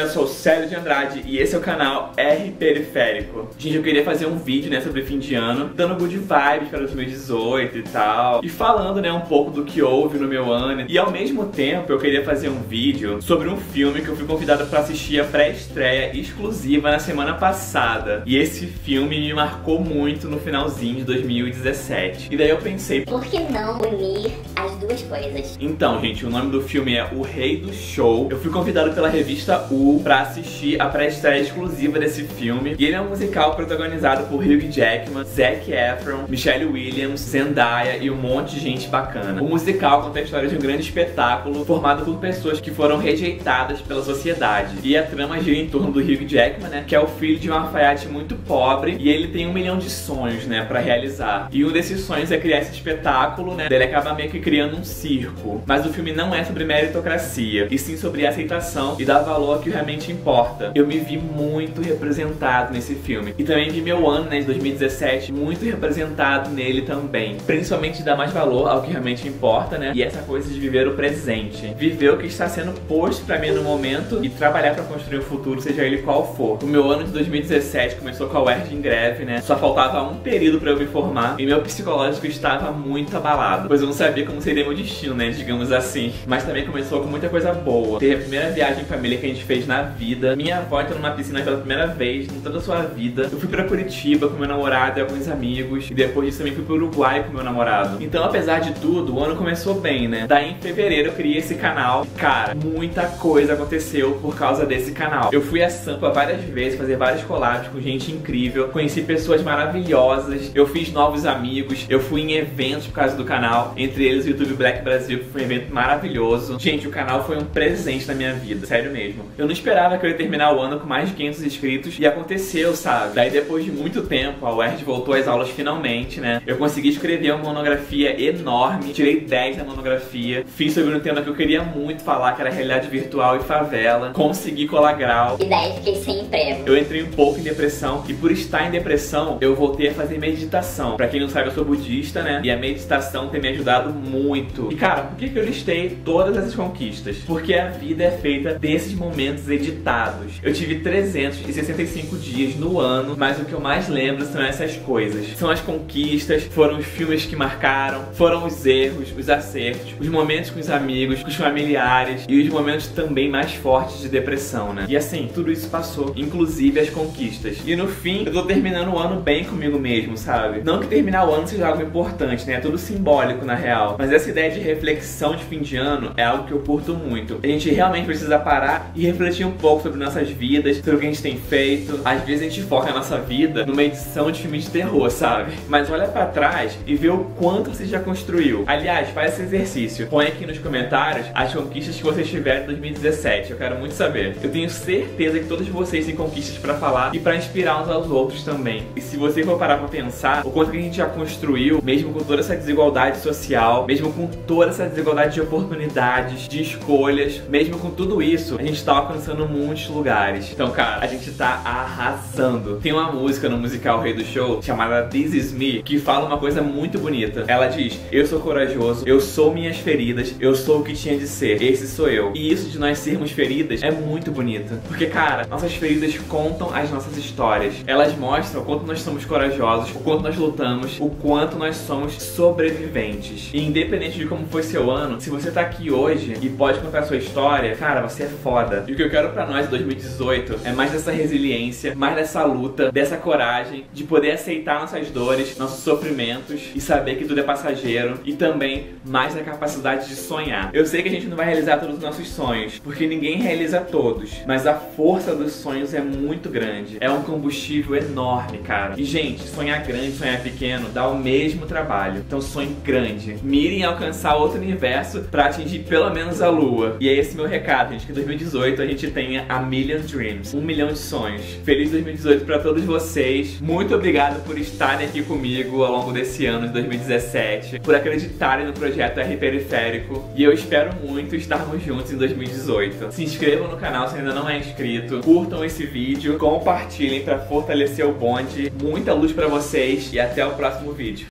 eu sou o Célio de Andrade e esse é o canal R Periférico. Gente, eu queria fazer um vídeo, né, sobre fim de ano, dando good vibes para 2018 e tal, e falando, né, um pouco do que houve no meu ano. E ao mesmo tempo, eu queria fazer um vídeo sobre um filme que eu fui convidado para assistir a pré-estreia exclusiva na semana passada. E esse filme me marcou muito no finalzinho de 2017. E daí eu pensei, por que não unir as duas coisas? Então, gente, o nome do filme é O Rei do Show. Eu fui convidado pela revista U pra assistir a pré-estreia exclusiva desse filme. E ele é um musical protagonizado por Hugh Jackman, Zac Efron, Michelle Williams, Zendaya e um monte de gente bacana. O musical conta a história de um grande espetáculo formado por pessoas que foram rejeitadas pela sociedade. E a trama gira em torno do Hugh Jackman, né, que é o filho de um alfaiate muito pobre e ele tem um milhão de sonhos, né, pra realizar. E um desses sonhos é criar esse espetáculo, né, ele acaba meio que criando um circo. Mas o filme não é sobre meritocracia, e sim sobre aceitação e dar valor que realmente importa. Eu me vi muito representado nesse filme. E também vi meu ano, né, de 2017, muito representado nele também. Principalmente dar mais valor ao que realmente importa, né? E essa coisa de viver o presente. Viver o que está sendo posto pra mim no momento e trabalhar pra construir o futuro, seja ele qual for. O meu ano de 2017 começou com a UERJ em greve, né? Só faltava um período pra eu me formar e meu psicológico estava muito abalado, pois eu não sabia como seria meu destino, né? Digamos assim. Mas também começou com muita coisa boa. Teve a primeira viagem em família que a gente fez na vida. Minha avó entrou numa piscina pela primeira vez em toda a sua vida. Eu fui pra Curitiba com meu namorado e alguns amigos. E depois disso também fui pro Uruguai com meu namorado. Então, apesar de tudo, o ano começou bem, né? Daí em fevereiro eu criei esse canal. Cara, muita coisa aconteceu por causa desse canal. Eu fui a Sampa várias vezes fazer vários collabs com gente incrível. Conheci pessoas maravilhosas. Eu fiz novos amigos. Eu fui em eventos por causa do canal. Entre eles o YouTube Black Brasil, que foi um evento maravilhoso. Gente, o canal foi um presente na minha vida, sério mesmo. Eu não esperava que eu ia terminar o ano com mais de 500 inscritos e aconteceu, sabe? Daí depois de muito tempo, a UERJ voltou às aulas finalmente, né? Eu consegui escrever uma monografia enorme, tirei 10 na monografia, fiz sobre um tema que eu queria muito falar, que era realidade virtual e favela, consegui colar grau. E daí fiquei sem emprego. Eu entrei um pouco em depressão e por estar em depressão, eu voltei a fazer meditação. Pra quem não sabe, eu sou budista, né? E a meditação tem me ajudado muito. E cara, por que, que eu listei todas essas conquistas? Porque a vida é feita desses momentos editados. Eu tive 365 dias no ano, mas o que eu mais lembro são essas coisas. São as conquistas, foram os filmes que marcaram, foram os erros, os acertos, os momentos com os amigos, com os familiares e os momentos também mais fortes de depressão, né? E assim, tudo isso passou, inclusive as conquistas. E no fim, eu tô terminando o ano bem comigo mesmo, sabe? Não que terminar o ano seja algo importante, né? É tudo simbólico na real. Mas essa ideia de reflexão de fim de ano é algo que eu curto muito. A gente realmente precisa parar e refletir um pouco sobre nossas vidas, sobre o que a gente tem feito. Às vezes a gente foca a nossa vida numa edição de filme de terror, sabe? Mas olha para trás e vê o quanto você já construiu. Aliás, faz esse exercício. Põe aqui nos comentários as conquistas que vocês tiveram em 2017. Eu quero muito saber. Eu tenho certeza que todos vocês têm conquistas para falar e para inspirar uns aos outros também. E se você for parar pra pensar, o quanto que a gente já construiu, mesmo com toda essa desigualdade social, mesmo com toda essa desigualdade de oportunidades, de escolhas, mesmo com tudo isso, a gente tá alcançando muitos lugares. Então, cara, a gente tá arrasando. Tem uma música no musical Rei do Show chamada This Is Me que fala uma coisa muito bonita. Ela diz: Eu sou corajoso, eu sou minhas feridas, eu sou o que tinha de ser, esse sou eu. E isso de nós sermos feridas é muito bonito. Porque, cara, nossas feridas contam as nossas histórias. Elas mostram o quanto nós somos corajosos, o quanto nós lutamos, o quanto nós somos sobreviventes. E independente de como foi seu ano, se você tá aqui hoje e pode contar a sua história, cara, você é foda. E o que eu quero para nós em 2018 é mais dessa resiliência, mais dessa luta, dessa coragem de poder aceitar nossas dores, nossos sofrimentos e saber que tudo é passageiro e também mais da capacidade de sonhar. Eu sei que a gente não vai realizar todos os nossos sonhos, porque ninguém realiza todos, mas a força dos sonhos é muito grande. É um combustível enorme, cara. E gente, sonhar grande, sonhar pequeno dá o mesmo trabalho. Então sonhe grande. Mirem alcançar outro universo para atingir pelo menos a lua. E é esse meu recado, gente, que em 2018 a gente tenha a Million Dreams, um milhão de sonhos. Feliz 2018 para todos vocês. Muito obrigado por estarem aqui comigo ao longo desse ano de 2017, por acreditarem no projeto R Periférico. E eu espero muito estarmos juntos em 2018. Se inscrevam no canal se ainda não é inscrito, curtam esse vídeo, compartilhem para fortalecer o bonde. Muita luz para vocês e até o próximo vídeo.